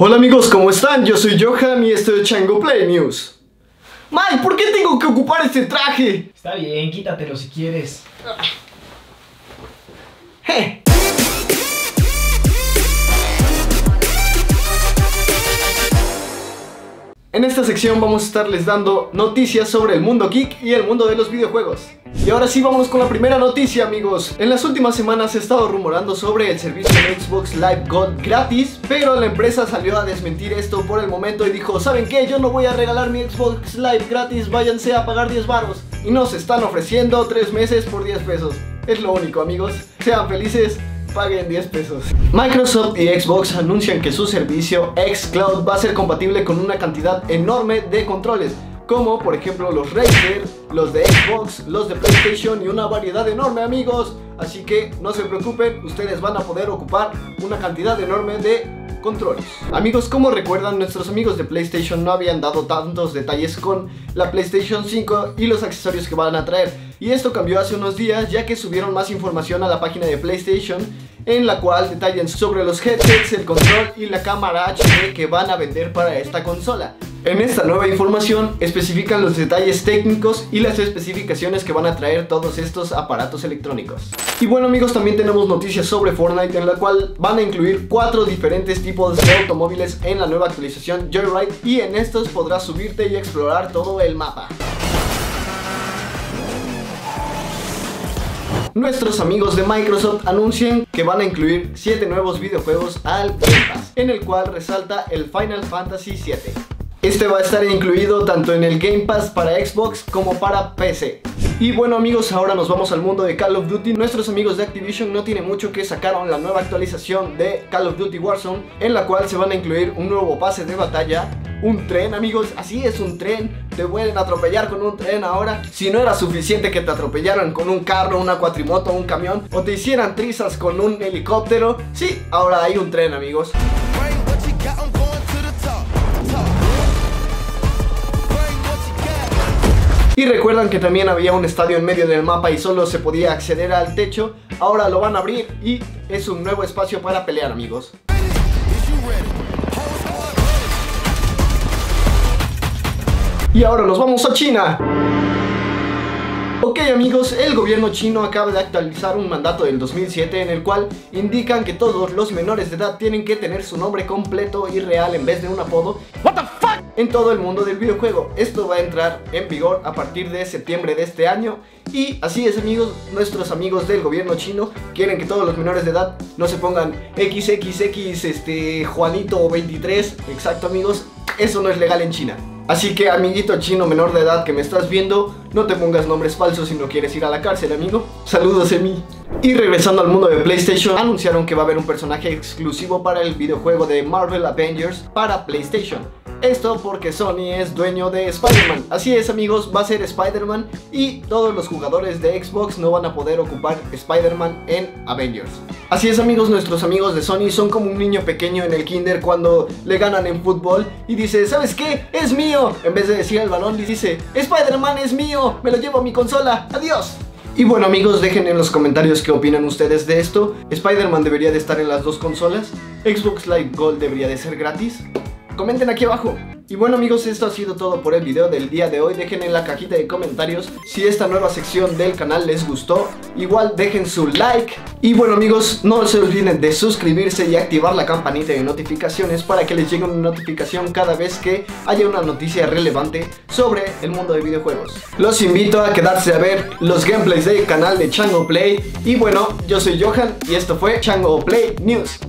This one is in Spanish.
Hola amigos, ¿cómo están? Yo soy Johan y esto es Chango Play News. Mike, ¿por qué tengo que ocupar este traje? Está bien, quítatelo si quieres. En esta sección vamos a estarles dando noticias sobre el mundo geek y el mundo de los videojuegos. Y ahora sí vamos con la primera noticia amigos. En las últimas semanas se ha estado rumorando sobre el servicio de Xbox Live Gold gratis, pero la empresa salió a desmentir esto por el momento y dijo, ¿saben qué? Yo no voy a regalar mi Xbox Live gratis, váyanse a pagar 10 baros. Y nos están ofreciendo 3 meses por 10 pesos. Es lo único amigos. Sean felices paguen 10 pesos. Microsoft y Xbox anuncian que su servicio xCloud va a ser compatible con una cantidad enorme de controles, como por ejemplo los Razer, los de Xbox, los de PlayStation y una variedad enorme amigos. Así que no se preocupen, ustedes van a poder ocupar una cantidad enorme de controles. Amigos, como recuerdan, nuestros amigos de PlayStation no habían dado tantos detalles con la PlayStation 5 y los accesorios que van a traer. Y esto cambió hace unos días ya que subieron más información a la página de PlayStation en la cual detallan sobre los headsets, el control y la cámara HD que van a vender para esta consola. En esta nueva información especifican los detalles técnicos y las especificaciones que van a traer todos estos aparatos electrónicos. Y bueno amigos, también tenemos noticias sobre Fortnite en la cual van a incluir cuatro diferentes tipos de automóviles en la nueva actualización Joyride y en estos podrás subirte y explorar todo el mapa. Nuestros amigos de Microsoft anuncian que van a incluir 7 nuevos videojuegos al Game Pass, en el cual resalta el Final Fantasy VII. Este va a estar incluido tanto en el Game Pass para Xbox como para PC. Y bueno amigos, ahora nos vamos al mundo de Call of Duty. Nuestros amigos de Activision no tienen mucho que sacaron la nueva actualización de Call of Duty Warzone, en la cual se van a incluir un nuevo pase de batalla, un tren amigos, así es un tren, te pueden atropellar con un tren ahora. Si no era suficiente que te atropellaran con un carro, una cuatrimoto, un camión, o te hicieran trizas con un helicóptero, sí, ahora hay un tren amigos. Y recuerdan que también había un estadio en medio del mapa y solo se podía acceder al techo. Ahora lo van a abrir y es un nuevo espacio para pelear amigos. Y ahora nos vamos a China. Ok amigos, el gobierno chino acaba de actualizar un mandato del 2007 en el cual indican que todos los menores de edad tienen que tener su nombre completo y real en vez de un apodo en todo el mundo del videojuego. Esto va a entrar en vigor a partir de septiembre de este año y así es amigos, nuestros amigos del gobierno chino quieren que todos los menores de edad no se pongan XXX este Juanito 23, exacto amigos, eso no es legal en China. Así que amiguito chino menor de edad que me estás viendo, no te pongas nombres falsos si no quieres ir a la cárcel, amigo. Saludos, Emi. Y regresando al mundo de PlayStation, anunciaron que va a haber un personaje exclusivo para el videojuego de Marvel Avengers para PlayStation. Esto porque Sony es dueño de Spider-Man. Así es amigos, va a ser Spider-Man y todos los jugadores de Xbox no van a poder ocupar Spider-Man en Avengers. Así es amigos, nuestros amigos de Sony son como un niño pequeño en el kinder cuando le ganan en fútbol y dice, ¿sabes qué? ¡Es mío! En vez de decir el balón, dice, Spider-Man es mío, me lo llevo a mi consola, adiós. Y bueno amigos, dejen en los comentarios qué opinan ustedes de esto. ¿Spider-Man debería de estar en las dos consolas? ¿Xbox Live Gold debería de ser gratis? Comenten aquí abajo. Y bueno amigos, esto ha sido todo por el video del día de hoy. Dejen en la cajita de comentarios si esta nueva sección del canal les gustó. Igual dejen su like. Y bueno amigos, no se olviden de suscribirse y activar la campanita de notificaciones para que les llegue una notificación cada vez que haya una noticia relevante sobre el mundo de videojuegos. Los invito a quedarse a ver los gameplays del canal de Chango Play. Y bueno, yo soy Johan y esto fue Chango Play News.